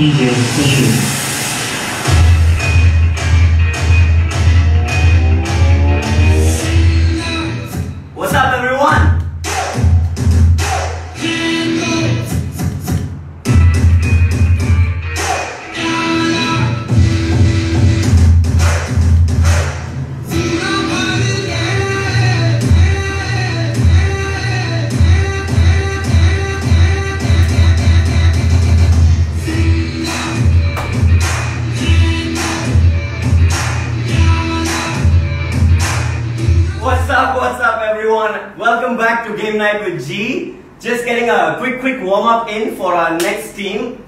一些资讯 quick, quick warm up in for our next team.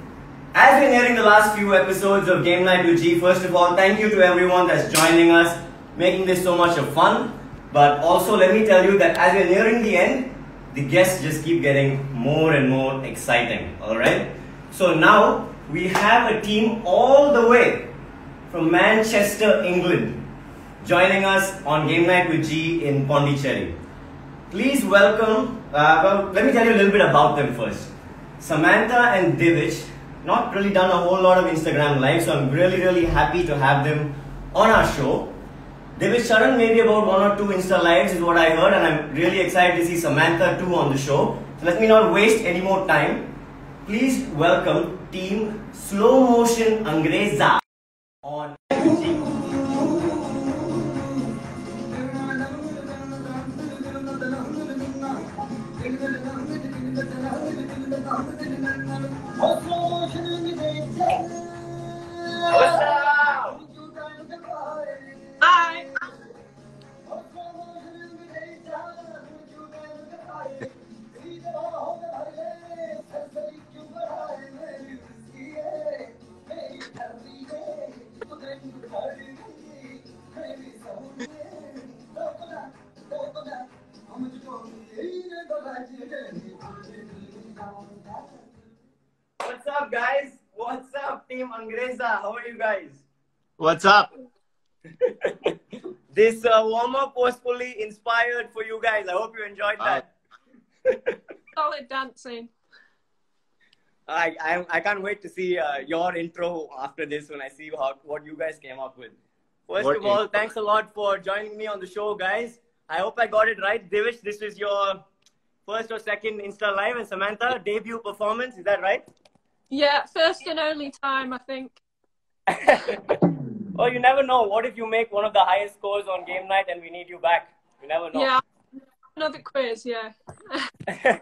As we're nearing the last few episodes of Game Night with Jee, first of all, thank you to everyone that's joining us, making this so much of fun. But also, let me tell you that as we're nearing the end, the guests just keep getting more and more exciting, alright? So now we have a team all the way from Manchester, England, joining us on Game Night with Jee in Pondicherry. Please welcome, uh, well, let me tell you a little bit about them first. Samantha and Divij, not really done a whole lot of Instagram live, so I'm really, really happy to have them on our show. Divij Sharan, maybe about one or two Insta lives is what I heard, and I'm really excited to see Samantha too on the show. So let me not waste any more time. Please welcome Team Slow Motion Angreza on What's up? This uh, warm up was fully inspired for you guys. I hope you enjoyed that. Solid dancing. I, I I can't wait to see uh, your intro after this when I see how, what you guys came up with. First What of all, intro? thanks a lot for joining me on the show, guys. I hope I got it right. Divij, this is your first or second Insta Live, and Samantha, debut performance. Is that right? Yeah, first and only time, I think. oh, you never know. What if you make one of the highest scores on game night and we need you back? You never know. Yeah. Another quiz, yeah.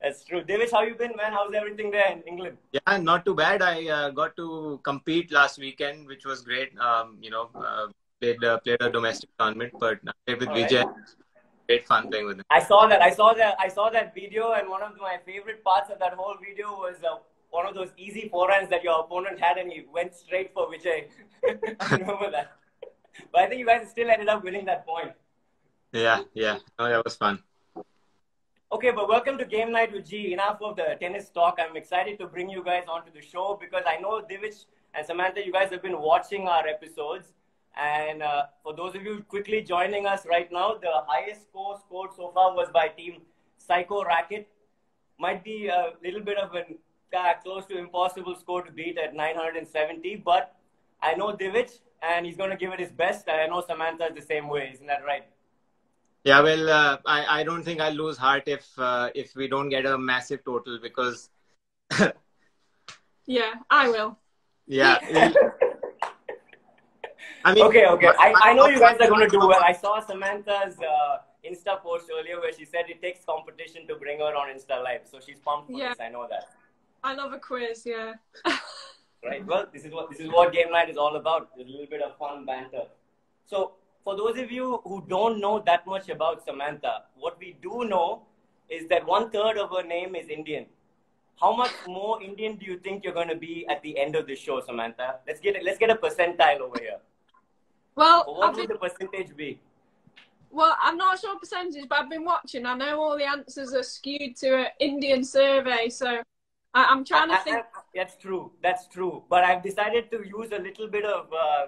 That's true. Divij, how you been, man? How's everything there in England? Yeah, not too bad. I uh, got to compete last weekend, which was great. Um, you know, uh, played uh, played a domestic tournament, but I played with All Vijay. right. Great fun playing with him. I saw that. I saw that. I saw that video, and one of my favorite parts of that whole video was uh, one of those easy forehands that your opponent had, and he went straight for Vijay. I remember that. But I think you guys still ended up winning that point. Yeah, yeah. No, that was fun. Okay, but welcome to Game Night with Jee. Enough of the tennis talk. I'm excited to bring you guys onto the show because I know Divij and Samantha, you guys have been watching our episodes. And uh, for those of you quickly joining us right now, the highest score scored so far was by Team Psycho Racket. Might be a little bit of an uh, close to impossible score to beat at 970, but I know Divij and he's going to give it his best. I know Samantha is the same way, isn't that right? Yeah, well, uh, I I don't think I'll lose heart if uh, if we don't get a massive total because Yeah, I will. yeah. I mean, okay, okay. I, I know you guys are going to do well. I saw Samantha's uh, Insta post earlier where she said it takes competition to bring her on Insta Live. So she's pumped for Yeah. this. I know that. I love a quiz, yeah. Right? Well, this is what this is what game night is all about. There's a little bit of fun banter. So for those of you who don't know that much about Samantha, what we do know is that one third of her name is Indian. How much more Indian do you think you're going to be at the end of the show, Samantha? Let's get a, let's get a percentile over here. Well, What I've would been, the percentage be? well, I'm not sure percentage, but I've been watching. I know all the answers are skewed to an Indian survey, so I, I'm trying to I- I- think. I- that's true. That's true. But I've decided to use a little bit of, uh,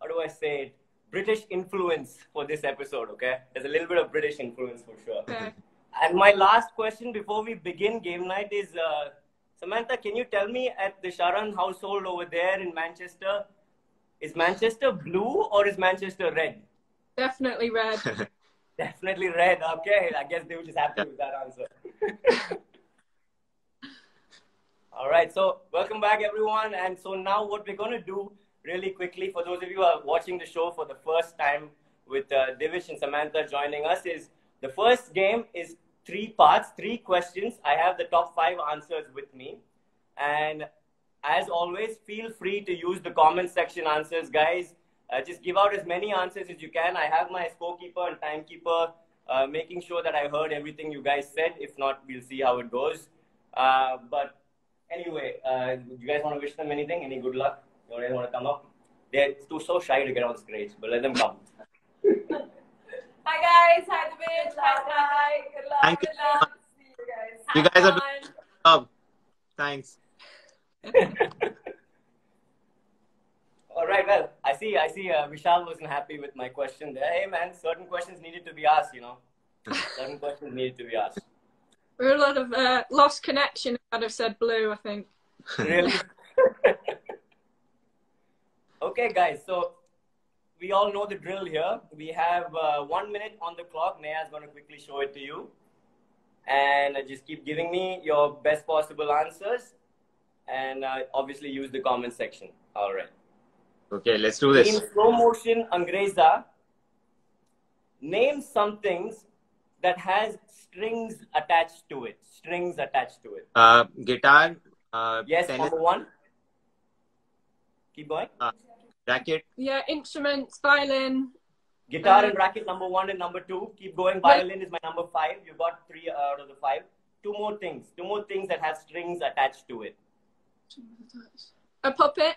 how do I say it? British influence for this episode, okay? There's a little bit of British influence for sure. Okay. And my last question before we begin game night is uh, Samantha, can you tell me at the Sharan household over there in Manchester, is Manchester blue or is Manchester red? Definitely red. Definitely red. Okay, I guess they were just happy with that answer. All right, so welcome back, everyone. And so now, what we're going to do really quickly, for those of you who are watching the show for the first time with uh, Divij and Samantha joining us, is the first game is three parts, three questions. I have the top five answers with me. And as always, feel free to use the comment section answers, guys. Uh, just give out as many answers as you can. I have my scorekeeper and timekeeper uh, making sure that I heard everything you guys said. If not, we'll see how it goes. Uh, but anyway, uh, you guys want to wish them anything? Any good luck? You guys want to come up? They're too so shy to get on stage, but let them come. Hi guys, hi Divij, hi hi. Good luck, Thank you. luck. See you guys. You Have guys are fun. Oh, thanks. All right. Well, I see. I see. Uh, Vishal wasn't happy with my question there. Hey, man, certain questions needed to be asked. You know, certain questions needed to be asked. We're a lot of uh, lost connection. I'd have said blue, I think. Really? okay, guys. So we all know the drill here. We have uh, one minute on the clock. Neha's going to quickly show it to you, and uh, just keep giving me your best possible answers, and uh, obviously use the comment section. All right. Okay, let's do this. In slow motion, Angreza, name some things that has strings attached to it. Strings attached to it. Uh, guitar, uh, Yes, tennis number one. Keep going. racket, Yeah, instruments, violin. Guitar Uh, and racket, number one and number two. Keep going. Violin is my number five. You got three out of the five. Two more things. Two more things that have strings attached to it. A puppet.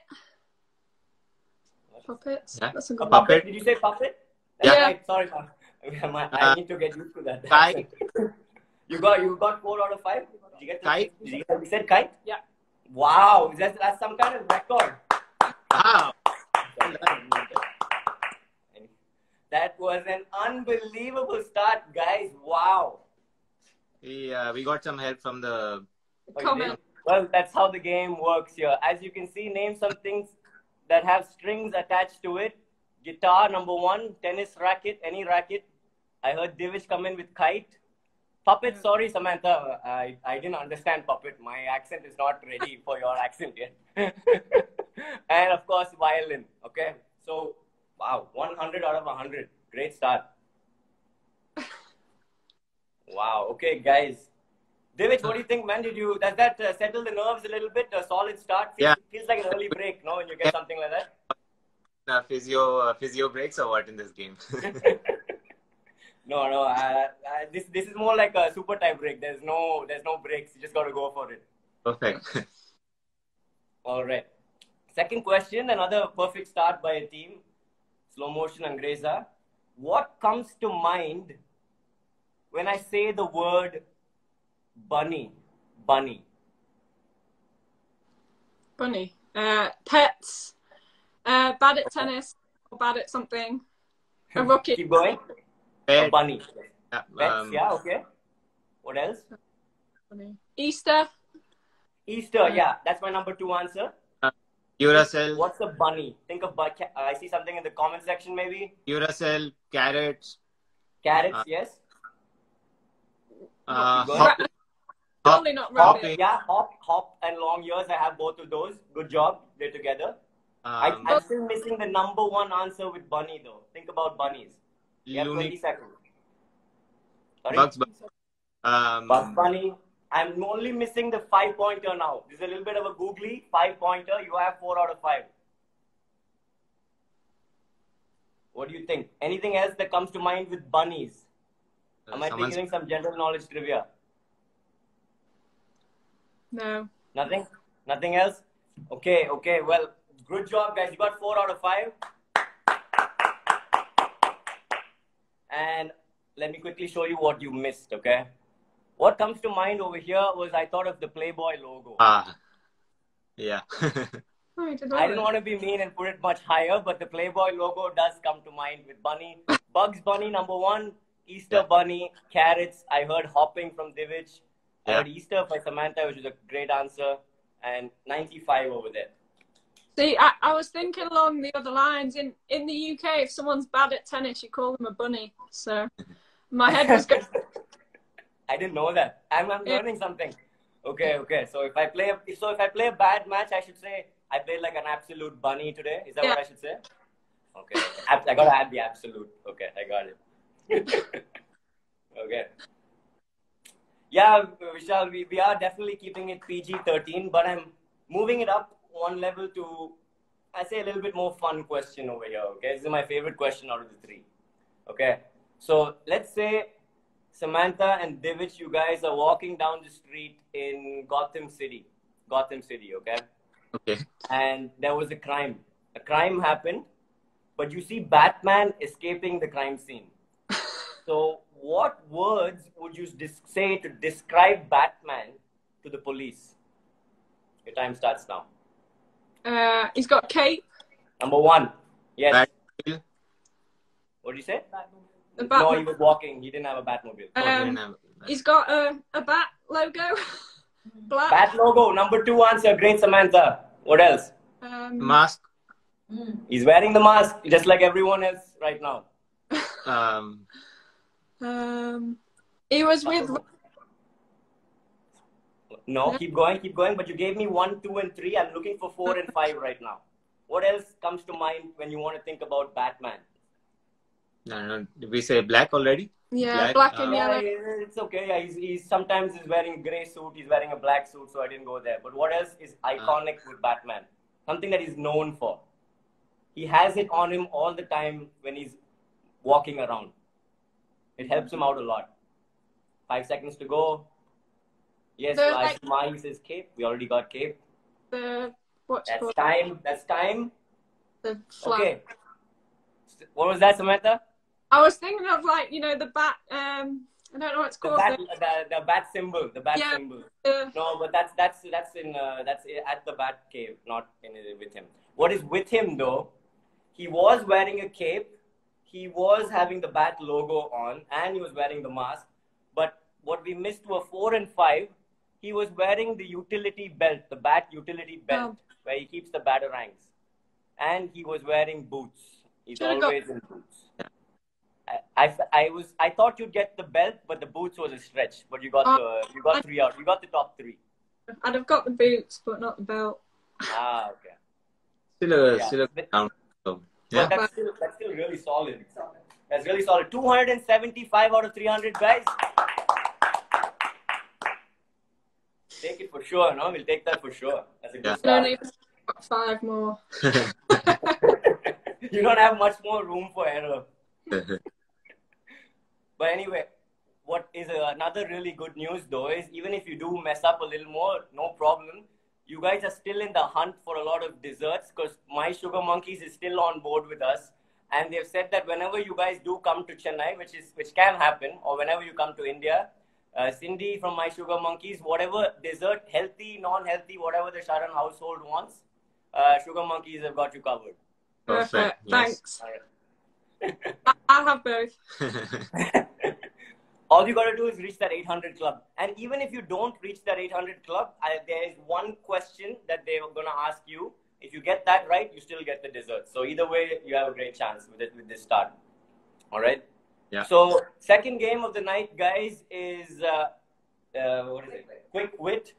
Puppets. Yeah. That's a A good one. puppet. Did you say puppet? Yeah. Right. Sorry, ma'am. I Uh, need to get used to that. kite. you got you got four out of five. Did you get the, Kite. Did you, you said kite? Yeah. Wow, that's, that's some kind of record. Wow. That was an unbelievable start, guys. Wow. We, uh, we got some help from the. You Comment. Well, that's how the game works here. As you can see, name some things that have strings attached to it. Guitar, number one. Tennis racket, any racket. I heard Divij come in with kite. Puppet, sorry, Samantha. I, I didn't understand puppet. My accent is not ready for your accent yet. and of course, violin. Okay. So, wow, 100 out of 100. Great start. Wow. Okay, guys. David, what do you think, man? Did you does that uh, settle the nerves a little bit? A solid start feels, Yeah. feels like an early break, no? When you get Yeah. something like that. Uh, physio, uh, physio breaks or what in this game? no, no. Uh, uh, this this is more like a super tie break. There's no there's no breaks. You just got to go for it. Perfect. All right. Second question. Another perfect start by a team. Slow motion and Angreza. What comes to mind when I say the word bunny? Bunny. Bunny. Uh, pets. Uh, bad at tennis. Or bad at something. A rocket. Keep going. A bunny. yeah, Pets, um, yeah, okay. What else? Easter. Easter, yeah, that's my number two answer. Duracell, What's a bunny? Think of, bu- ca- I see something in the comment section maybe. Duracell, carrots, Carrots, Uh, yes. uh, Keep hop, Surely not Hop, rabbit. yeah, hop, hop, and long ears. I have both of those. Good job. They're together. I, um, I'm still missing the number one answer with bunny though. Think about bunnies. You have 20 Looney, seconds. Sorry? Bugs Bunny, um, Bugs Bunny. I'm only missing the five pointer now. This is a little bit of a googly five pointer. You have four out of five. What do you think? Anything else that comes to mind with bunnies? Am I might be someone's- giving some general knowledge trivia. No. Nothing? Nothing else? Okay, okay. Well, good job, guys. You got four out of five. And let me quickly show you what you missed, okay? What comes to mind over here was I thought of the Playboy logo. Ah, yeah. Oh, I did I didn't want to be mean and put it much higher, but the Playboy logo does come to mind with Bunny. Bugs Bunny, number one. Easter Yeah. Bunny, carrots. I heard hopping from Divij. I Yeah. got Easter for Samantha, which is a great answer, and 95 over there. See, I, I was thinking along the other lines. In in the UK, if someone's bad at tennis, you call them a bunny. So my head was going. I didn't know that. I'm, I'm Yeah. learning something. Okay, okay. So if I play, a, so if I play a bad match, I should say I played like an absolute bunny today. Is that what I should say? Okay. I gotta add the absolute. Okay, I got it. okay. Yeah, Vishal, we, we are definitely keeping it PG 13, but I'm moving it up one level to, I say, a little bit more fun question over here. Okay, this is my favorite question out of the three. Okay, so let's say Samantha and Divij, you guys are walking down the street in Gotham City. Gotham City, okay? Okay. And there was a crime. A crime happened, but you see Batman escaping the crime scene. So, what words would you dis- say to describe Batman to the police? Your time starts now. Uh, he's got cape. Number one. Yes. Batmobile? what did you say? A No, he was walking. He didn't have a Batmobile. Oh, Um, didn't He's got a, a bat logo. Black. Bat logo. Number two answer. Great, Samantha. What else? Um, Mask. He's wearing the mask just like everyone else right now. Um, um, he was with. No, keep going, keep going. But you gave me one, two, and three. I'm looking for four and five right now. What else comes to mind when you want to think about Batman? I don't. Did we say black already? Yeah, Black, black uh, and Yeah, yellow. it's okay. Yeah, he's, he's sometimes he's wearing a gray suit. He's wearing a black suit, so I didn't go there. But what else is iconic with Batman? Something that he's known for. He has it on him all the time when he's walking around. It helps him out a lot. Five seconds to go. Yes, The, I like- says cape. We already got cape. The what's That's called? time. That's time. The flag. Okay. What was that, Samantha? I was thinking of like you know the bat. Um, I don't know what it's The called. bat, the, the bat symbol. The bat Yeah. symbol. The, No, but that's that's that's in uh, that's at the bat cave, not in with him. What is with him though? He was wearing a cape. He was having the bat logo on, and he was wearing the mask. But what we missed were four and five. He was wearing the utility belt, the bat utility belt, where he keeps the batarangs, and he was wearing boots. He's Should've got- always in boots. I, I, I was I thought you'd get the belt, but the boots was a stretch. But you got Uh, the you got three out. You got the top three. I'd have got the boots, but not the belt. Ah, okay. Still a, Yeah. still a But- round. So, yeah. that's still that's still really solid. That's really solid. 275 out of 300, guys. Take it for sure, no? We'll take that for sure. That's a good Yeah. Start. only got five more. you don't have much more room for error. But anyway, what is uh, another really good news though is even if you do mess up a little more, no problem. You guys are still in the hunt for a lot of desserts because My Sugar Monkeys is still on board with us, and they've said that whenever you guys do come to Chennai, which is which can happen, or whenever you come to India, uh, Cindy from My Sugar Monkeys, whatever dessert, healthy, non-healthy, whatever the Sharan household wants, uh, Sugar Monkeys have got you covered. Perfect. Thanks. Alright. I- I'll have both. All you got to do is reach that 800 club. And even if you don't reach that 800 club, I, there is one question that they're going to ask you. If you get that right, you still get the dessert. So either way, you have a great chance with it with this start. All right. Yeah. So second game of the night, guys, is uh, uh, what is it? Quick wit.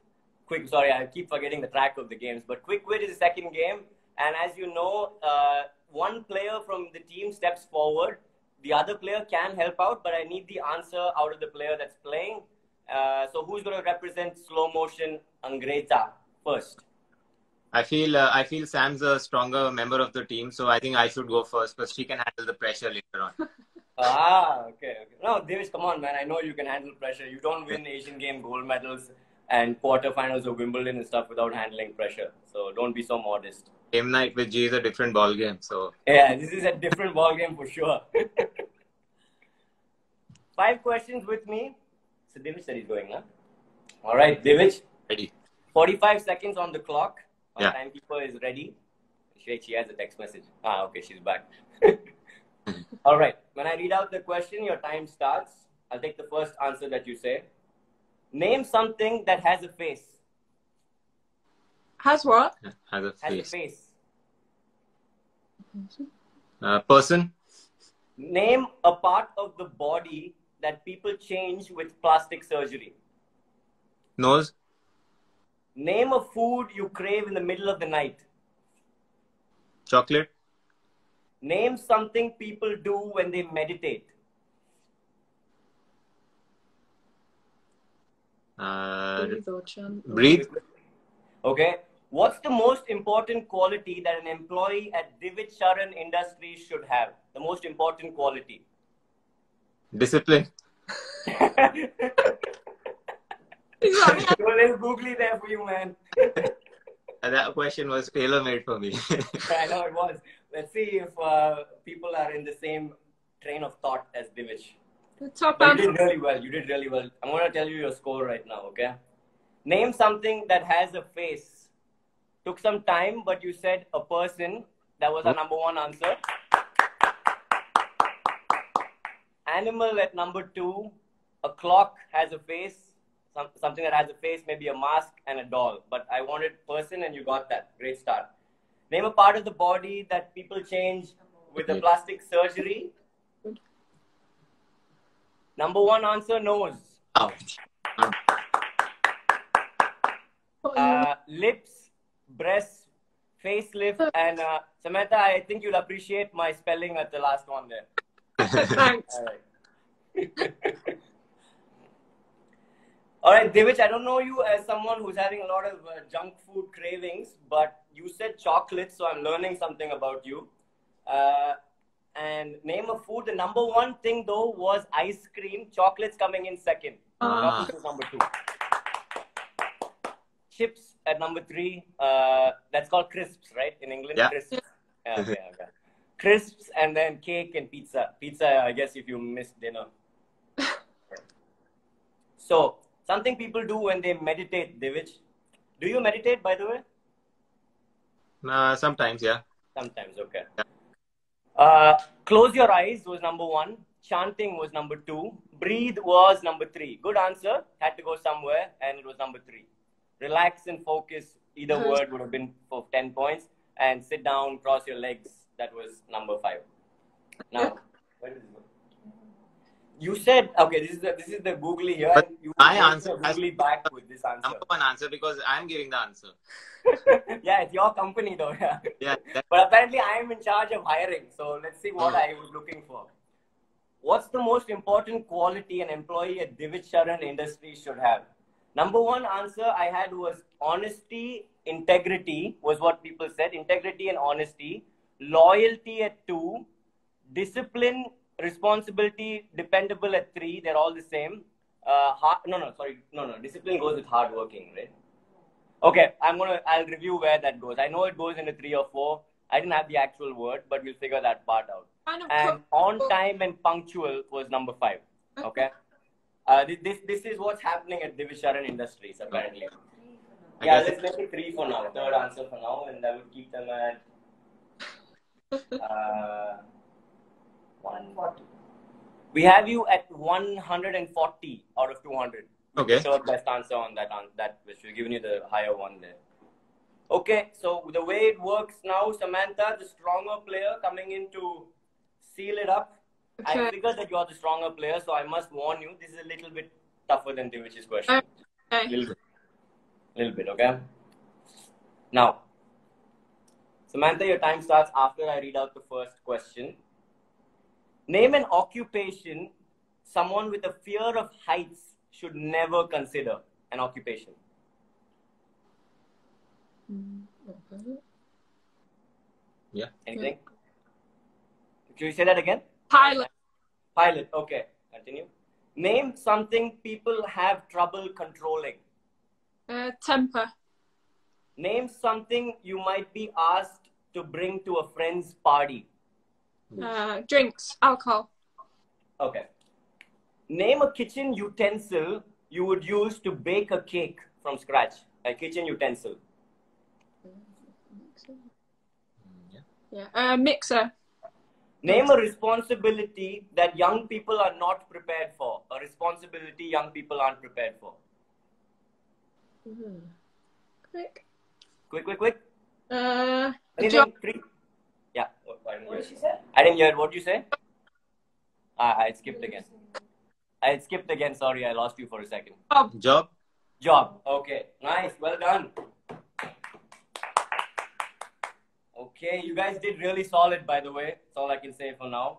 Quick. Sorry, I keep forgetting the track of the games. But quick wit is the second game, and as you know, uh, one player from the team steps forward the other player can help out, but I need the answer out of the player that's playing. Uh, so who's going to represent slow motion Angreza first? I feel uh, I feel Sam's a stronger member of the team, so I think I should go first because she can handle the pressure later on. Ah, okay, okay. No, Divij, come on, man. I know you can handle pressure. You don't win Asian game gold medals and quarterfinals of Wimbledon and stuff without handling pressure. So don't be so modest. Game night with Jee is a different ball game. So Yeah, this is a different ball game for sure. Five questions with me. So Divij said he's going, huh? All right, Divij. ready. 45 seconds on the clock. My Yeah. timekeeper is ready. She, she has a text message. Ah, okay, she's back. All right. When I read out the question, your time starts. I'll take the first answer that you say. Name something that has a face. Has what? Has a Has a face. face. Uh, person. Name a part of the body that people change with plastic surgery. Nose. Name a food you crave in the middle of the night. Chocolate. Name something people do when they meditate. Uh, Breathe or chant. breathe. Okay. What's the most important quality that an employee at Divij Sharan Industries should have? The most important quality. Discipline. Is Well, little googly there for you, man. That question was tailor made for me. I know it was. Let's see if uh, people are in the same train of thought as Divij. top But you did really well. You did really well. I'm going to tell you your score right now, okay? Name something that has a face. Took some time, but you said a person. That was our number one answer. Animal at number two. A clock has a face. Some, something that has a face, maybe a mask and a doll. But I wanted person, and you got that. Great start. Name a part of the body that people change with a plastic surgery. Number one answer, nose. Ouch. Uh, lips, breasts, facelift, and uh, Samantha, I think you'll appreciate my spelling at the last one there. Thanks. All right. All right, Divij, I don't know you as someone who's having a lot of uh, junk food cravings, but you said chocolate, so I'm learning something about you. Uh, and name a food. The number one thing though was ice cream. Chocolates coming in second. Ah. Chocolates number two. Chips at number three. Uh, that's called crisps, right? In England, Yeah. crisps. Yeah, okay, okay. Crisps and then cake and pizza. Pizza, I guess, if you missed dinner. so, something people do when they meditate, Divij. Do you meditate, by the way? Uh, sometimes, yeah. Sometimes, okay. Uh, close your eyes was number one. Chanting was number two. Breathe was number three. Good answer. Had to go somewhere, and it was number three. Relax and focus. Either Mhm. word would have been for 10 points. And sit down, cross your legs. That was number five. Now, where is it? You said, okay, this is the, this is the googly here. But you I also answered- googly back with this answer. Number one answer because I'm giving the answer. yeah, it's your company though. Yeah. Yeah. But apparently, I am in charge of hiring. So let's see what hmm. I was looking for. What's the most important quality an employee at Divij Sharan Industries should have? Number one answer I had was honesty, integrity was what people said. Integrity and honesty. Loyalty at two. Discipline, responsibility, dependable at three. They're all the same. Uh, hard, no, no, sorry, no, no. Discipline goes with hardworking, right? Okay, I'm gonna. I'll review where that goes. I know it goes into three or four. I didn't have the actual word, but we'll figure that part out. And on time and punctual was number five. Okay. Uh, this this is what's happening at Divij Sharan Industries apparently. I Yeah, let's make it three for now. Third answer for now, and that would keep them at uh, 140. We have you at 140 out of 200. Okay. Third best answer on that, on that, which we've given you the higher one there. Okay, so the way it works now, Samantha, the stronger player coming in to seal it up. Okay. I Okay. figured that you're the stronger player, so I must warn you, this is a little bit tougher than Divij's question. Okay. little bit. Little bit, okay? Now, Samantha, your time starts after I read out the first question. Name an occupation someone with a fear of heights should never consider an occupation. Yeah. Anything? Should you say that again? Pilot. Pilot, okay. Continue. Name something people have trouble controlling. Uh, temper. Name something you might be asked to bring to a friend's party. Uh, drinks. Alcohol. Okay. Name a kitchen utensil you would use to bake a cake from scratch. A kitchen utensil. Yeah. Uh, mixer. Name a responsibility that young people are not prepared for. A responsibility young people aren't prepared for. Quick. Quick, quick, quick. Uh, Anything? job. Three. Yeah. I didn't What hear. did she say? I didn't hear. What did you say? Ah, I skipped again. I skipped again. Sorry, I lost you for a second. Job? Job. Okay. Nice. Well done. Okay, you guys did really solid, by the way. That's all I can say for now.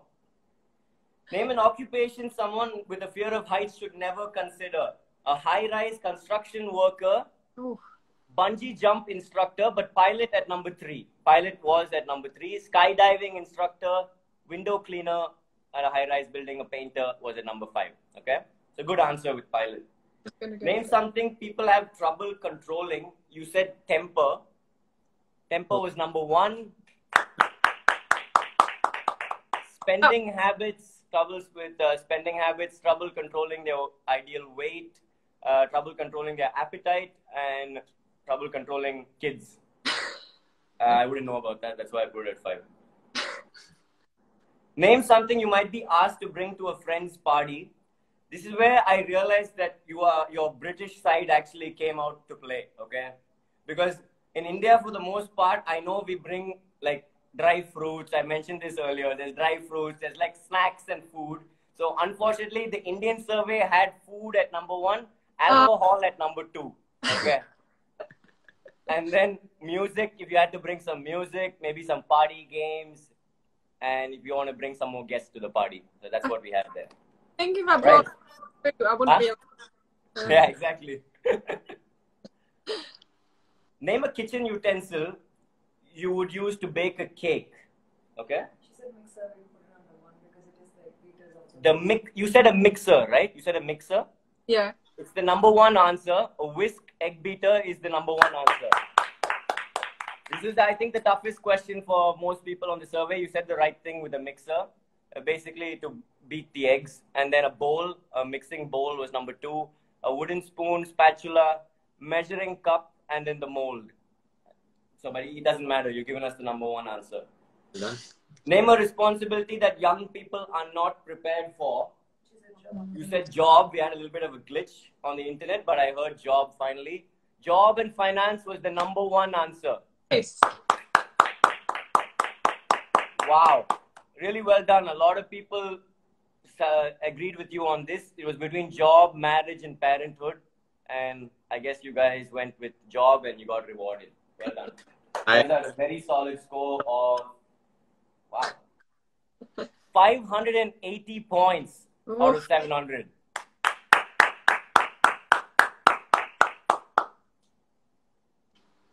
Name an occupation someone with a fear of heights should never consider. A high rise construction worker, oh, bungee jump instructor, but pilot at number three. Pilot was at number three. Skydiving instructor, window cleaner at a high rise building, a painter was at number five. Okay? So good answer with pilot. just gonna go. Name something people have trouble controlling. You said temper. Temper was number one. Spending habits, troubles with uh, spending habits, trouble controlling their ideal weight, uh, trouble controlling their appetite, and trouble controlling kids. Uh, I wouldn't know about that. That's why I put it at five. Name something you might be asked to bring to a friend's party. This is where I realized that you are your British side actually came out to play. Okay, because in India, for the most part, I know we bring like dry fruits. I mentioned this earlier. There's dry fruits. There's like snacks and food. So unfortunately, the Indian survey had food at number one, alcohol at number two. Okay. And then music. If you had to bring some music, maybe some party games, and if you want to bring some more guests to the party, so that's what we have there. Thank you, if I brought I wouldn't Huh? be able Yeah, exactly. Name a kitchen utensil you would use to bake a cake. Okay. She said mixer, we put it on the one because it is like also. The mix. You said a mixer, right? You said a mixer. Yeah. It's the number one answer. A whisk egg beater is the number one answer. This is, I think, the toughest question for most people on the survey. You said the right thing with a mixer, uh, basically to beat the eggs, and then a bowl, a mixing bowl was number two. A wooden spoon, spatula, measuring cup, and then the mold. So, but it doesn't matter. You've given us the number one answer. Name a responsibility that young people are not prepared for. She said job. You said job. We had a little bit of a glitch on the internet, but I heard job finally. Job and finance was the number one answer. Yes. Wow. Really well done. A lot of people uh, agreed with you on this. It was between job, marriage, and parenthood. And I guess you guys went with job and you got rewarded. Well done. I, Well done. A very solid score of, wow, 580 points out of 700.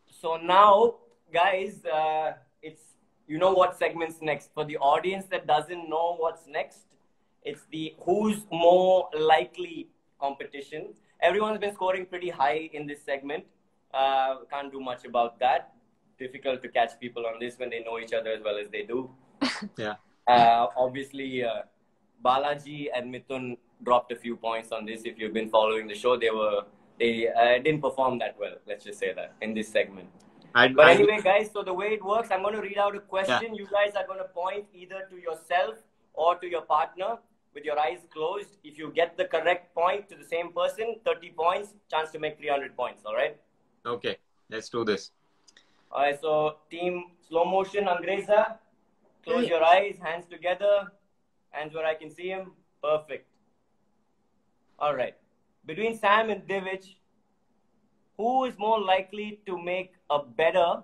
So now, guys, uh, it's you know what segment's next. For the audience that doesn't know what's next, it's the who's more likely competition. Everyone's been scoring pretty high in this segment. Uh, can't do much about that. Difficult to catch people on this when they know each other as well as they do. yeah. Uh, obviously, uh, Balaji and Mithun dropped a few points on this. If you've been following the show, they were they uh, didn't perform that well. Let's just say that in this segment. I, But I, anyway, guys, so the way it works, I'm going to read out a question. You guys are going to point either to yourself or to your partner with your eyes closed. If you get the correct point to the same person, 30 points, chance to make 300 points. All right. okay, let's do this. All right. So, team slow motion, Angreza. Close Right. your eyes, hands together, hands where I can see him. Perfect. All right. Between Sam and Divij, who is more likely to make a better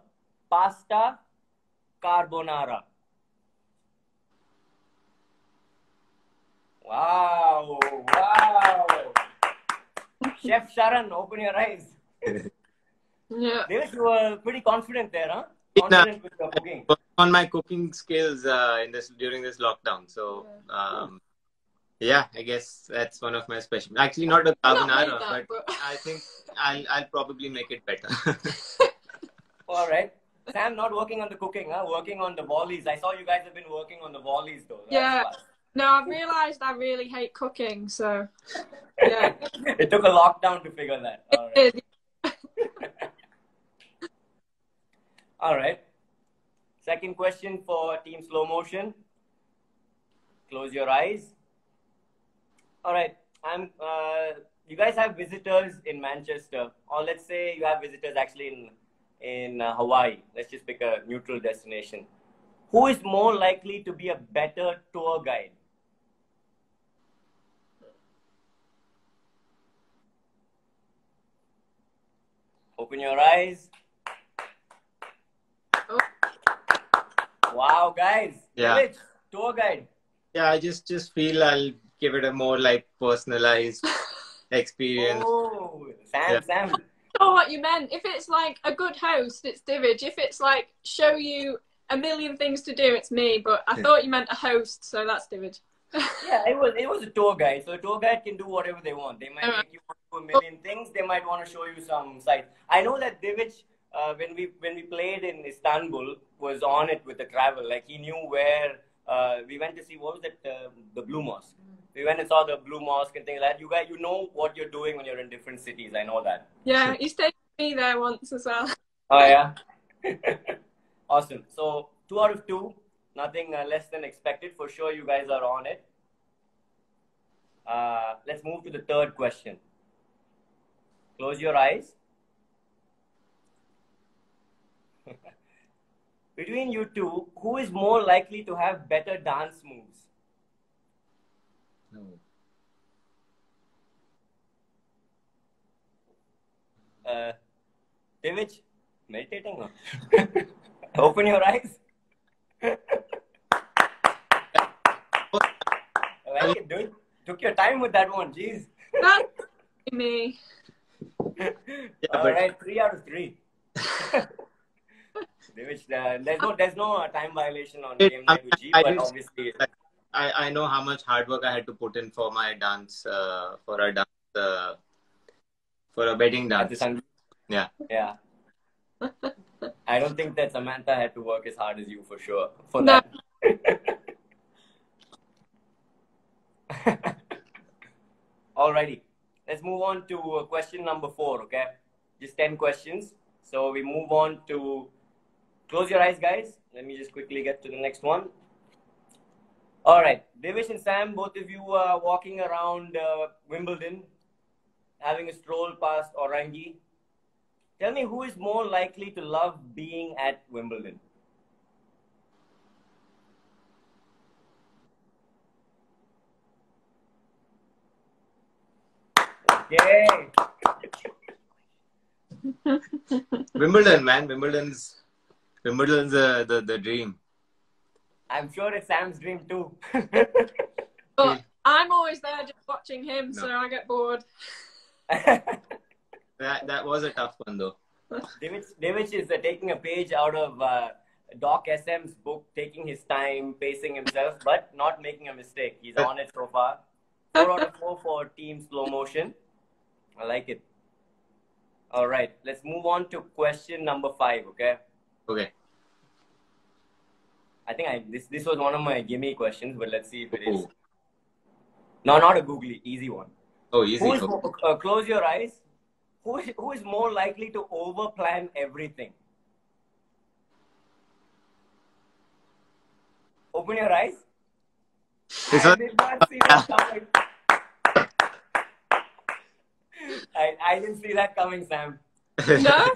pasta carbonara? Wow! Wow! Chef Sharan, open your eyes. Yeah. Divij, you were pretty confident there, huh? Confident with your cooking. Work on my cooking skills uh, in this during this lockdown. So um, yeah, I guess that's one of my special. Actually, not a Not carbonara, like that, but but- I think I'll I'll probably make it better. All right. Sam, not working on the cooking, huh? Working on the volleys. I saw you guys have been working on the volleys, though. That's Yeah. fast. No, I've realised I really hate cooking, so yeah. it took a lockdown to figure that. All right. It- All right. Second question for Team Slow Motion. Close your eyes. All right. I'm. Uh, you guys have visitors in Manchester, or let's say you have visitors actually in in uh, Hawaii. Let's just pick a neutral destination. Who is more likely to be a better tour guide? Open your eyes. Oh. Wow, guys. Yeah. Village, tour guide. Yeah, I just just feel I'll give it a more like personalized experience. Oh, Sam, Yeah. Sam. I know what you meant. If it's like a good host, it's Divij. If it's like show you a million things to do, it's me. But I thought you meant a host, so that's Divij. Yeah, it was it was a tour guide. So a tour guide can do whatever they want. They might Alright. make you want do a million things. They might want to show you some sights. I know that David, uh, when we when we played in Istanbul, was on it with the travel. Like he knew where uh, we went to see. What was it? Uh, the Blue Mosque. We went and saw the Blue Mosque and things like that. You guys, you know what you're doing when you're in different cities. I know that. Yeah, he's taken me there once as well. Oh yeah. awesome. So two out of two, nothing uh, less than expected. For sure, you guys are on it. Uh, let's move to the third question. Close your eyes. Between you two, who is more likely to have better dance moves? No. Uh, David, meditating? or- Open your eyes. I like it. Took your time with that one, jeez. That's me. All but- right, three out of three. David, uh, there's no there's no uh, time violation on It- game night with Jee, I but did- obviously I, I know how much hard work I had to put in for my dance, uh, for a dance, uh, for a wedding dance. Yeah. Yeah. I don't think that Samantha had to work as hard as you for sure for No. that. Alrighty, let's move on to uh, question number four. Okay, just ten questions. So we move on to close your eyes, guys. Let me just quickly get to the next one. All right, Divij and Sam, both of you are walking around uh, Wimbledon, having a stroll past Aorangi. Tell me who is more likely to love being at Wimbledon? Okay. Wimbledon, man. Wimbledon's, Wimbledon's uh, the, the dream. I'm sure it's Sam's dream too. But I'm always there just watching him, so I get bored. That, that was a tough one though. David, David is uh, taking a page out of uh, Doc SM's book, taking his time, pacing himself, but not making a mistake. He's on it so far. Four out of four for team slow motion. I like it. All right, let's move on to question number five. Okay, Okay. I think I this this was one of my gimme questions, but let's see if it is. Oh, No, not a googly, easy one. oh easy. Who is Okay. mo- uh, close your eyes? Who is, who is more likely to overplan everything? Open your eyes. This I did not see that coming. I, I didn't see that coming, Sam. No?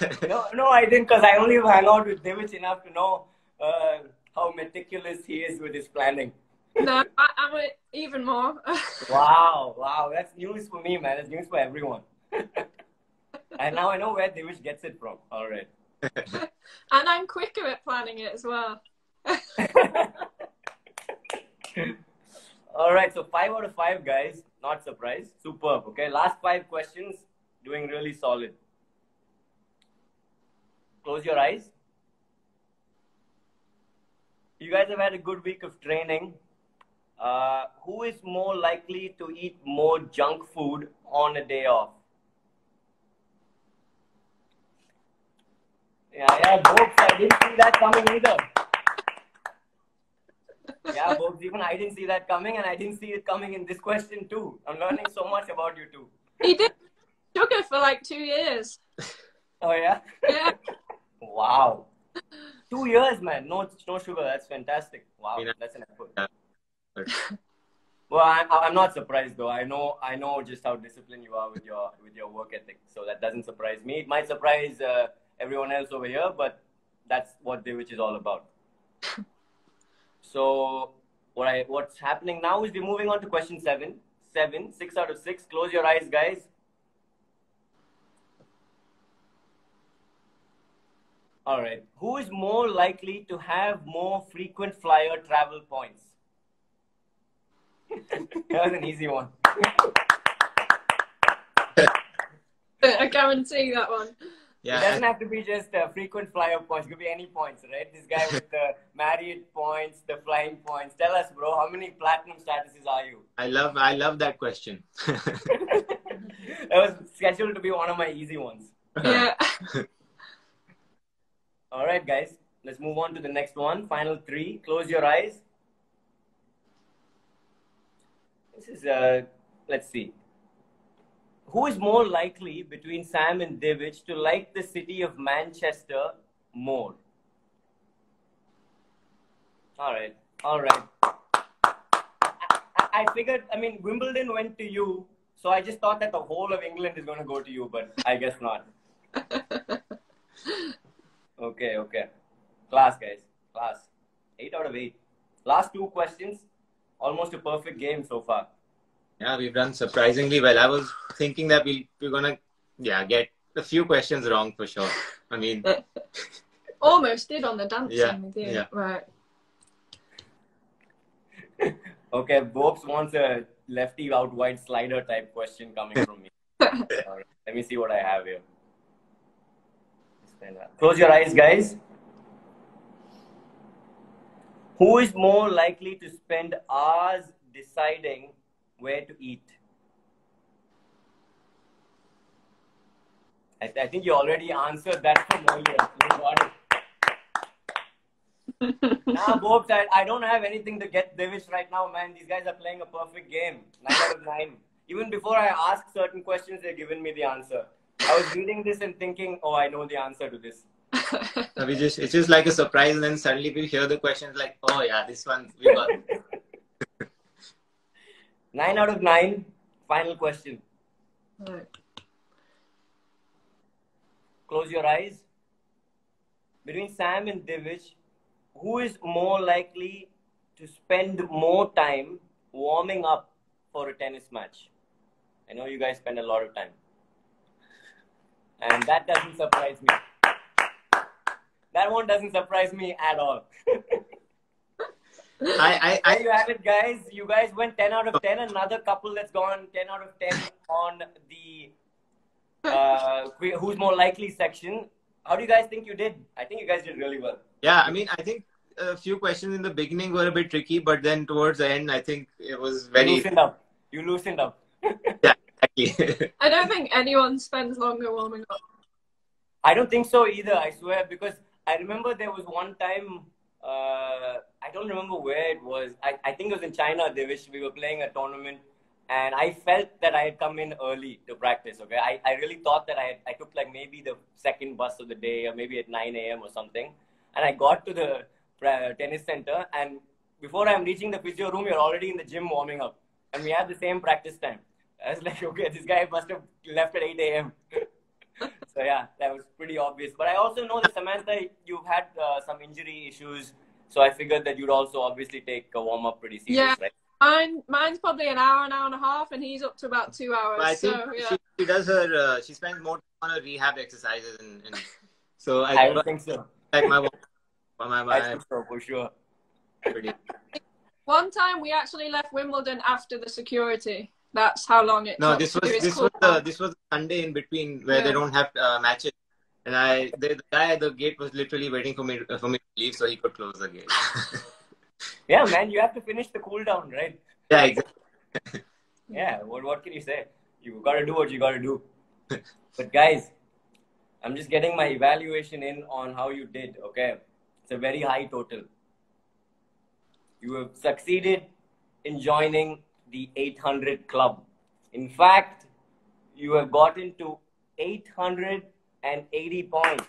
No, no, I didn't, because I only hang out with David enough to know uh, how meticulous he is with his planning. No, I, I'm a, even more. Wow, wow, that's news for me, man. That's news for everyone. and now I know where Divij gets it from. All right. and I'm quicker at planning it as well. All right, so five out of five, guys. Not surprised. Superb. Okay, last five questions. Doing really solid. Close your eyes. You guys have had a good week of training. Uh, who is more likely to eat more junk food on a day off? Yeah, yeah, Bobs, I didn't see that coming either. Yeah, Bobs, even I didn't see that coming, and I didn't see it coming in this question too. I'm learning so much about you too. He did sugar for like two years. Oh yeah. Yeah. Wow. Two years, man. No, no sugar. That's fantastic. Wow, Yeah. that's an effort. Yeah. Well, I, I'm not surprised though. I know, I know just how disciplined you are with your with your work ethic. So that doesn't surprise me. It might surprise uh, everyone else over here, but that's what Divij is all about. so what I what's happening now is we're moving on to question seven. Seven, six out of six. Close your eyes, guys. All right. Who is more likely to have more frequent flyer travel points? that was an easy one. I guarantee that one. Yeah. It doesn't have to be just uh, frequent flyer points. It could be any points, right? This guy with the Marriott points, the flying points. Tell us, bro, how many platinum statuses are you? I love I love that question. that was scheduled to be one of my easy ones. Yeah. All right, guys. Let's move on to the next one. Final three. Close your eyes. This is uh let's see. Who is more likely between Sam and Divij to like the city of Manchester more? All right. All right. I, I- I figured, I mean, Wimbledon went to you, so I just thought that the whole of England is going to go to you, but I guess not. Okay, okay. Class, guys. Class. 8 out of 8. Last two questions. Almost a perfect game so far. Yeah, we've done surprisingly well. I was thinking that we we're gonna yeah get a few questions wrong for sure. I mean, Almost did on the dancing. Yeah, we yeah. Right. Okay, Bopes wants a lefty out wide slider type question coming from me. Alright, let me see what I have here. Close your eyes, guys. Who is more likely to spend hours deciding where to eat? I, I think you already answered that from earlier. You got it. Nah, Bobs, I, I don't have anything to get Divij right now, man. These guys are playing a perfect game. Nine out of nine. Even before I ask certain questions, they've given me the answer. I was reading this and thinking, oh, I know the answer to this. we just it's just like a surprise, and then suddenly we hear the questions like, oh yeah, this one we got. Nine out of nine. Final question. right. Close your eyes. Between Sam and Divij, who is more likely to spend more time warming up for a tennis match? I know you guys spend a lot of time. And that doesn't surprise me. That one doesn't surprise me at all. I I, There you I have it, guys. You guys went 10 out of 10. Another couple that's gone 10 out of 10 on the uh, who's more likely section. How do you guys think you did? I think you guys did really well. yeah. I mean, I think a few questions in the beginning were a bit tricky, but then towards the end, I think it was You very loosened up. You loosened up. yeah, exactly. I don't think anyone spends longer warming up. I don't think so either, I swear, because I remember there was one time, uh, I don't remember where it was. I, I think it was in China, Divij. We were playing a tournament, and I felt that I had come in early to practice, okay? I, I really thought that I, had, I took like maybe the second bus of the day, or maybe at 9 a.m. or something. And I got to the tennis center, and before I'm reaching the physio room, you're already in the gym warming up. And we had the same practice time. I was like, okay, this guy must have left at 8 a.m. so yeah, that was pretty obvious. But I also know that Samantha, you've had uh, some injury issues, so I figured that you'd also obviously take a warm up pretty serious, Yeah. right? Mine, mine's probably an hour, an hour and a half, and he's up to about two hours. But I think so yeah. she, she does her uh, she spends more time on her rehab exercises and, and so I, I don't think so. like my my my, I think so for sure. pretty One time we actually left Wimbledon after the security. That's how long it No, took this was do this was the this was Sunday in between where they don't have uh, matches, and I the, the guy at the gate was literally waiting for me for me to leave so he could close the gate. Yeah, man, you have to finish the cool down, right? yeah, exactly. Yeah, what, what can you say? You gotta do what you gotta do. but guys, I'm just getting my evaluation in on how you did, okay? It's a very high total. You have succeeded in joining the 800 club. In fact, you have gotten to 880 points.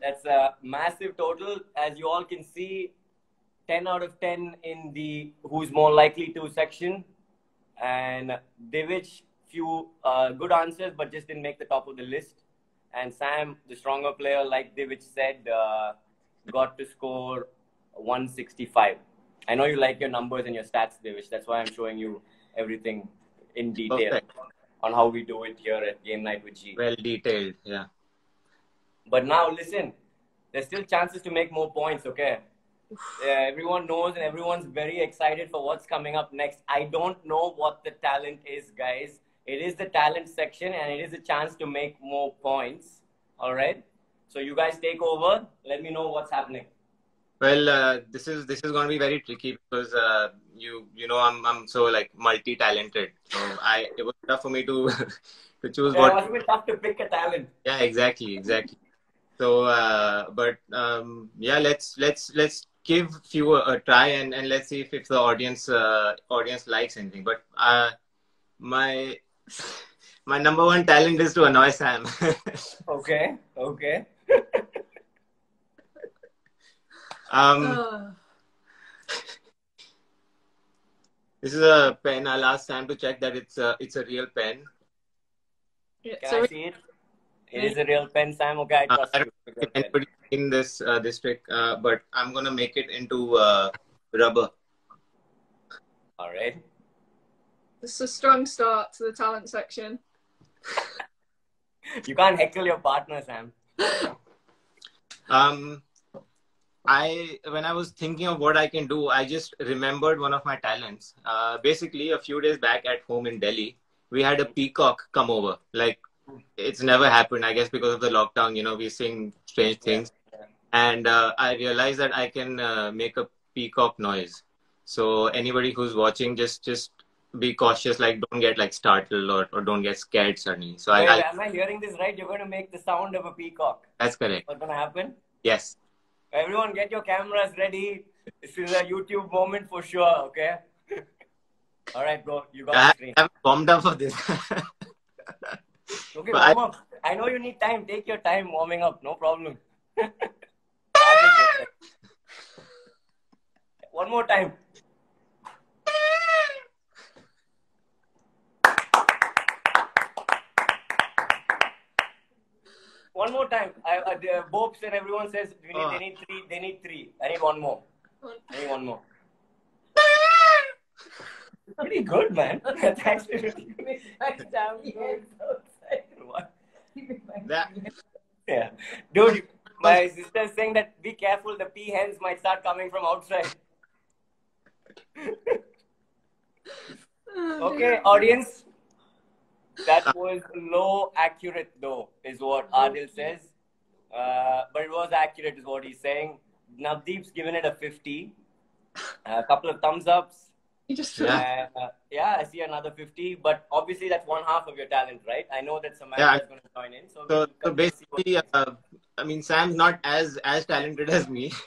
That's a massive total. As you all can see, 10 out of 10 in the who's more likely to section. And Divij, few uh, good answers, but just didn't make the top of the list. And Sam, the stronger player, like Divij said, uh, got to score 165. I know you like your numbers and your stats, Divij. That's why I'm showing you everything in detail Perfect. on how we do it here at Game Night with Jee. Well detailed. Yeah. But now, listen, there's still chances to make more points, okay? Uh, everyone knows and everyone's very excited for what's coming up next. I don't know what the talent is, guys. It is the talent section and it is a chance to make more points. All right? So, you guys take over. Let me know what's happening. Well, uh, this is this is going to be very tricky because uh, you you know I'm I'm so like multi talented. So I it was tough for me to to choose Yeah, it what. must be tough to pick a talent. Yeah, exactly, exactly. So, uh, but um, yeah, let's let's let's give few a, a try and, and let's see if, if the audience uh, audience likes anything. But uh, my my number one talent is to annoy Sam. Okay, okay. Um, Oh. this is a pen. I'll ask Sam to check that it's a it's a real pen. Yeah, Can so I see it? It is a real pen, Sam. Okay, I Uh, I don't It's a think real pen. anybody in this uh, district, uh, but I'm gonna make it into uh, rubber. All right. it's a strong start to the talent section. You can't heckle your partner, Sam. Um, I when I was thinking of what I can do, I just remembered one of my talents. Uh, basically, a few days back at home in Delhi, we had a peacock come over. Like it's never happened, I guess, because of the lockdown. You know, we're seeing strange things, and uh, I realized that I can uh, make a peacock noise. So anybody who's watching, just just be cautious. Like don't get like startled or, or don't get scared suddenly. So Wait, I, I am I hearing this right? You're going to make the sound of a peacock. that's correct. What's going to happen? Yes. Everyone, get your cameras ready. This is a YouTube moment for sure. Okay. All right, bro. You got the I, screen. I'm warmed up for this. Okay, but I- warm up. I know you need time. Take your time warming up. No problem. One more time. One more time. I, uh, the Bobs and everyone says we need, Oh. they need three. They need three. I need one more. I need one more. Pretty good, man. That's actually really good. What? that Yeah. Dude, my sister's saying that be careful, the pea hens might start coming from outside. Oh, Okay, audience. That was low accurate though, is what Adil says. Uh, but it was accurate, is what he's saying. Navdeep's given it a 50. A couple of thumbs ups. You just Yeah. Uh, yeah, I see another 50. But obviously, that's one half of your talent, right? I know that Samantha Yeah. is going to join in. So, so, so come to see what- basically, uh, I mean, Sam's not as as talented as me.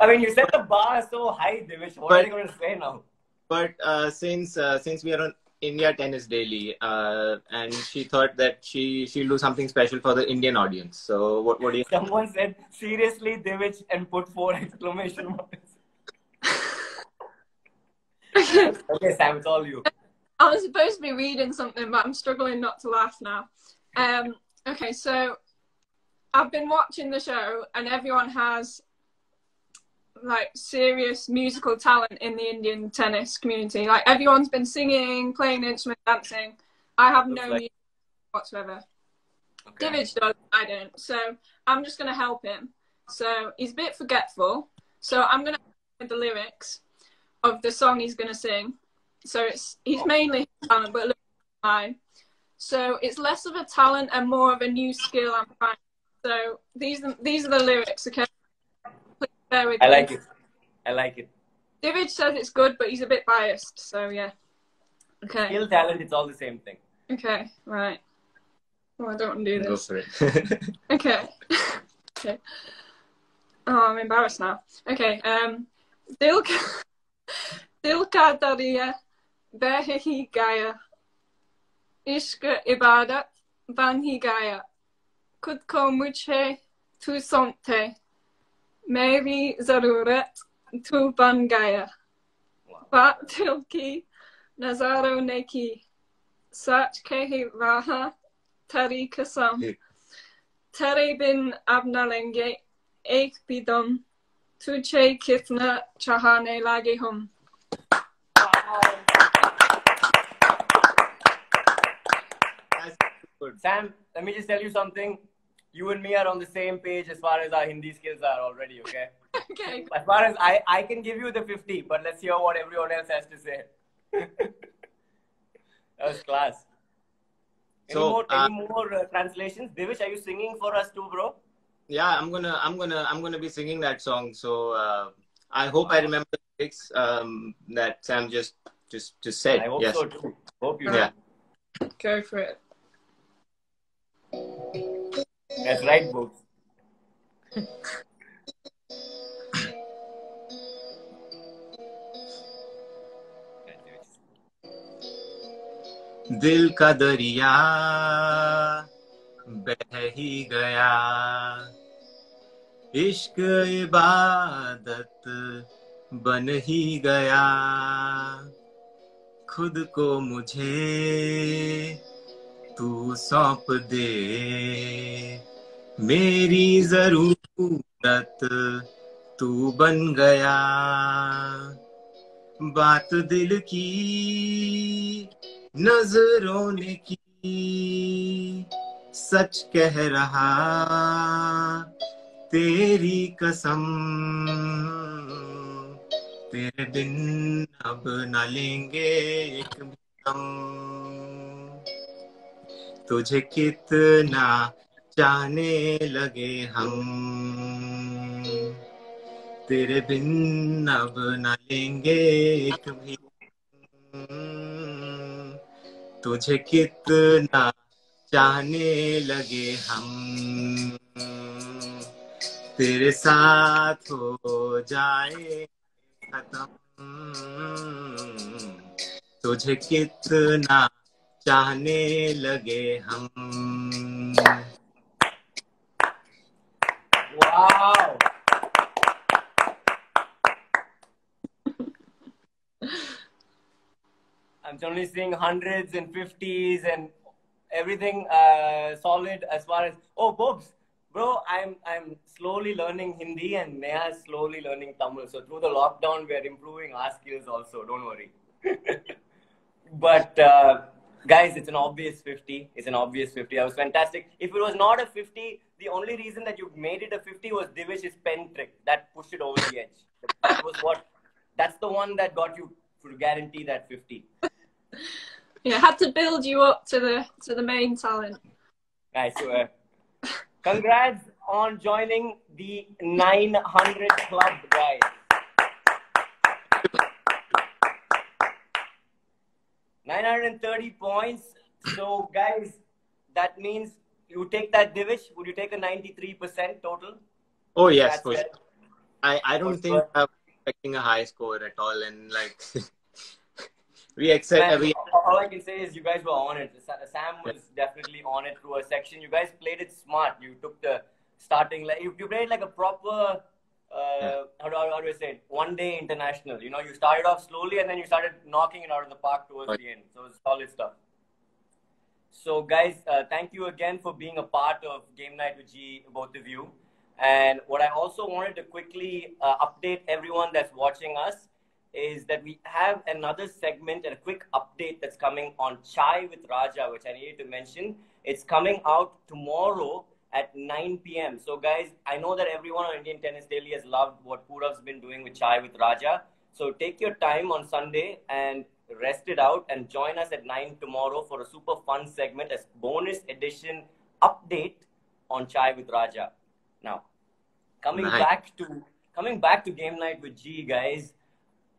I mean, you set the bar so high, Divij. What But- are you going to say now? But uh, since uh, since we are on India Tennis Daily, uh, and she thought that she she'll do something special for the Indian audience. So what what do you? Someone said, seriously, Divij, and put four exclamation marks. okay, Sam, it's all you. I was supposed to be reading something, but I'm struggling not to laugh now. Um, okay, so I've been watching the show, and everyone has like serious musical talent in the Indian tennis community. Like everyone's been singing, playing instrument, dancing. I have no like- music whatsoever. Okay. Does, I don't. So I'm just going to help him. So he's a bit forgetful. So I'm going to with the lyrics of the song he's going to sing. So it's he's mainly talent, but little mine. So it's less of a talent and more of a new skill I'm trying. So these these are the lyrics. Okay, Please bear with I like it. I like it. David says it's good, but he's a bit biased. So yeah. Okay. Skill, talent, it's all the same thing. Okay. Right. Oh, I don't want to do Go this. for it. Okay. okay. Oh, I'm embarrassed now. Okay. Um, Dil ka, Dil ka dariya beh hi gaya. Ishq ibadat ban hi gaya. Khud ko tu sonte. मेरी जरूरत तू बन गया बात दिल की नजारों ने की सच कही रहा तेरी कसम तेरे बिन अब न लेंगे एक भी दम तुझे कितना चाहने लगे हम That's good. Sam, let me just tell you something. You and me are on the same page as far as our Hindi skills are already, okay? okay As far as I, I can give you the 50, but let's hear what everyone else has to say. that was class. Any So, more, uh, any more uh, translations? Divij, are you singing for us too, bro? Yeah, I'm gonna, I'm gonna, I'm gonna be singing that song. So uh, I hope I remember the lyrics um, that Sam just, just, just said. I hope yes. so too. Hope you Yeah. go for it do. That's right, folks. दिल का दरिया बह ही गया इश्क इबादत बन ही गया खुद को मुझे तू सौंप दे। मेरी ज़रूरत तू बन गया। बात दिल की, नज़रों ने की। सच कह रहा, तेरी कसम। तेरे बिन अब न लेंगे एक तुझे कितना चाहने लगे हम। तेरे बिन अब न लेंगे एक भी तुझे कितना चाहने लगे हम। तेरे साथ हो जाए खत्म। तुझे कितना चाहने लगे हम Wow. I'm only seeing hundreds and fifties and everything uh, solid as far as oh Bobs, bro, I'm I'm slowly learning Hindi and Neha is slowly learning Tamil. So through the lockdown, we are improving our skills also. Don't worry. but uh, guys, it's an obvious 50. It's an obvious 50. That was fantastic. If it was not a 50, the only reason that you made it a 50 was Divij's pen trick that pushed it over the edge. That was what. That's the one that got you to guarantee that 50. yeah had to build you up to the to the main talent I swear. Congrats on joining the 900 club, guys. Nine hundred and thirty points. So, guys, that means you take that Divij. Would you take a ninety-three percent total? Oh yes, for sure. I, I don't For think sure. I'm expecting a high score at all, and like we accept Man, we all I can say is you guys were on it. Sam was definitely on it through a section. You guys played it smart. You took the starting like you, you played like a proper. Uh, how, do, how do I say it? One day international. You know, you started off slowly and then you started knocking it out of the park towards Right. the end. So it's solid stuff. So, guys, uh, thank you again for being a part of Game Night with Jee, both of you. And what I also wanted to quickly uh, update everyone that's watching us is that we have another segment and a quick update that's coming on Chai with Raja, which I needed to mention. It's coming out tomorrow at 9 p.m. So, guys, I know that everyone on Indian Tennis Daily has loved what Purav's been doing with Chai with Raja. So, take your time on Sunday and rest it out and join us at 9 tomorrow for a super fun segment, as bonus edition update on Chai with Raja. Now, coming Nice. back to coming back to game night with Jee, guys.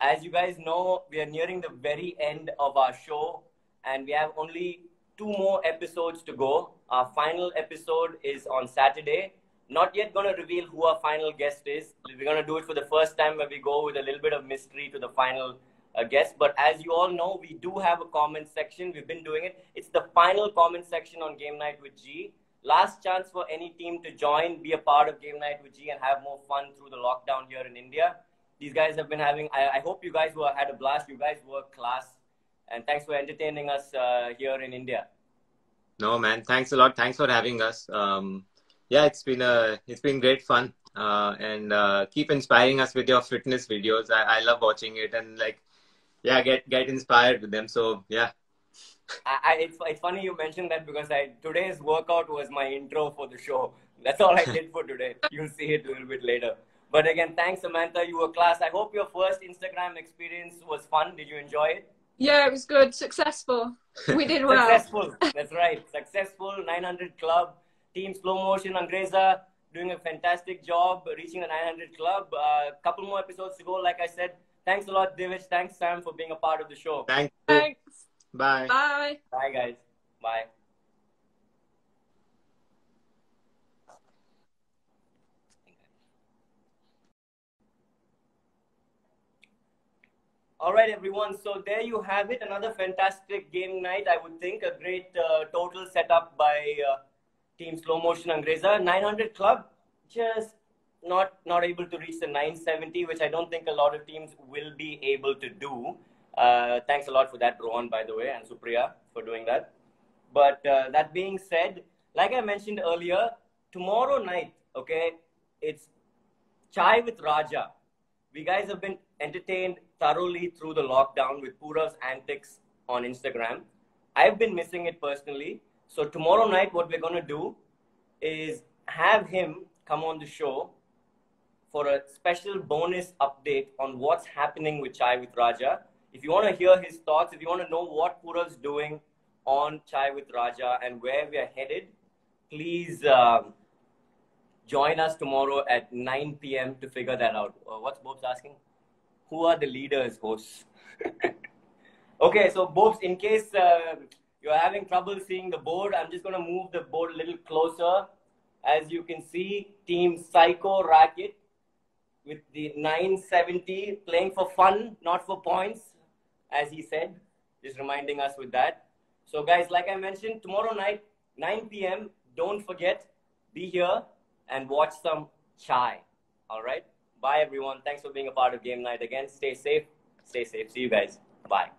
As you guys know, we are nearing the very end of our show, and we have only two more episodes to go. Our final episode is on Saturday. Not yet going to reveal who our final guest is. We're going to do it for the first time where we go with a little bit of mystery to the final uh, guest. But as you all know, we do have a comment section. We've been doing it. It's the final comment section on Game Night with Jee. last chance for any team to join, be a part of Game Night with Jee, and have more fun through the lockdown here in India. These guys have been having. I, I hope you guys were had a blast. You guys were class, and thanks for entertaining us uh, here in India. No, man. Thanks a lot. Thanks for having us. Um, yeah, it's been a it's been great fun. Uh, and uh, keep inspiring us with your fitness videos. I, I love watching it and like, yeah, get get inspired with them. So yeah. I, I, it's, it's funny you mentioned that because I today's workout was my intro for the show. That's all I did for today. You'll see it a little bit later. But again, thanks, Samantha. You were class. I hope your first Instagram experience was fun. Did you enjoy it? Yeah, it was good. Successful. We did well. Successful. That's right. Successful. 900 club. Team Slow Motion, Angreza doing a fantastic job reaching the 900 club. A uh, couple more episodes to go, like I said. Thanks a lot, Divij. Thanks, Sam, for being a part of the show. Thanks. Thanks. Bye. Bye. Bye, guys. Bye. All right, everyone. So there you have it. Another fantastic game night, I would think. A great uh, total setup by uh, Team Slow Motion Angreza. 900 club, just not not able to reach the 970, which I don't think a lot of teams will be able to do. Uh, thanks a lot for that, Rohan, by the way, and Supriya for doing that. But uh, that being said, like I mentioned earlier, tomorrow night, okay, it's Chai with Raja. We guys have been entertained thoroughly through the lockdown with Purav's antics on Instagram. I've been missing it personally. So tomorrow night, what we're gonna do is have him come on the show for a special bonus update on what's happening with Chai with Raja. If you want to hear his thoughts, if you want to know what Purav's doing on Chai with Raja and where we are headed, please um, join us tomorrow at 9 p.m. to figure that out. Uh, what's Bob's asking? Who are the leaders, hosts? okay, so Bob's, in case uh, you're having trouble seeing the board, I'm just going to move the board a little closer. As you can see, Team Psycho Racket with the 970 playing for fun, not for points, as he said, just reminding us with that. So, guys, like I mentioned, tomorrow night, 9 p.m., don't forget, be here and watch some chai. All right? Bye, everyone. Thanks for being a part of game night again. Stay safe. Stay safe. See you guys. Bye.